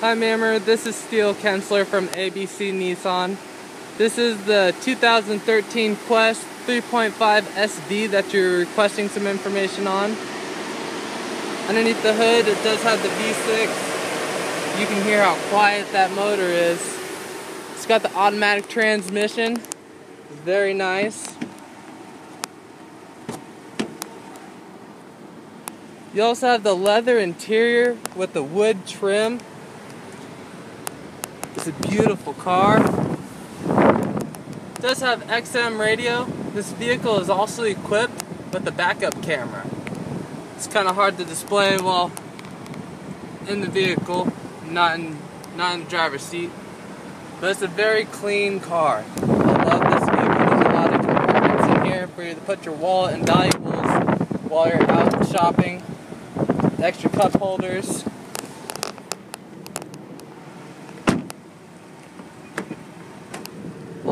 Hi Mammer, this is Steele Kensler from ABC Nissan. This is the 2013 Quest 3.5 SV that you're requesting some information on. Underneath the hood it does have the V6. You can hear how quiet that motor is. It's got the automatic transmission. Very nice. You also have the leather interior with the wood trim. It's a beautiful car. It does have XM radio. This vehicle is also equipped with a backup camera. It's kind of hard to display while in the vehicle, not in not in the driver's seat. But it's a very clean car. I love this vehicle. There's a lot of compartments in here for you to put your wallet and valuables while you're out shopping. Extra cup holders.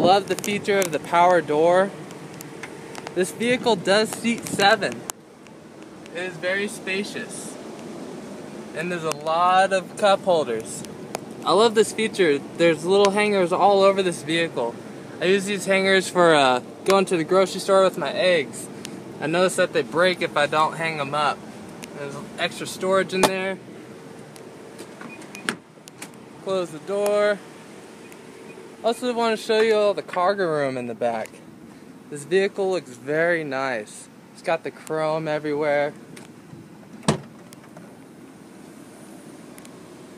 Love the feature of the power door. This vehicle does seat seven. It is very spacious. And there's a lot of cup holders. I love this feature. There's little hangers all over this vehicle. I use these hangers for uh, going to the grocery store with my eggs. I notice that they break if I don't hang them up. There's extra storage in there. Close the door. Also want to show you all the cargo room in the back. This vehicle looks very nice. It's got the chrome everywhere.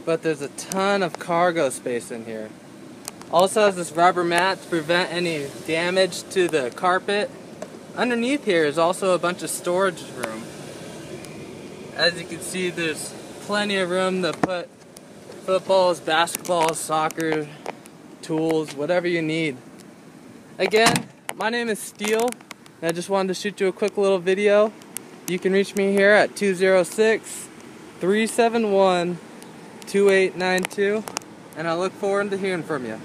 But there's a ton of cargo space in here. Also has this rubber mat to prevent any damage to the carpet. Underneath here is also a bunch of storage room. As you can see, there's plenty of room to put footballs, basketballs, soccer, tools, whatever you need. Again, my name is Steele, and I just wanted to shoot you a quick little video. You can reach me here at 206 371 2892, and I look forward to hearing from you.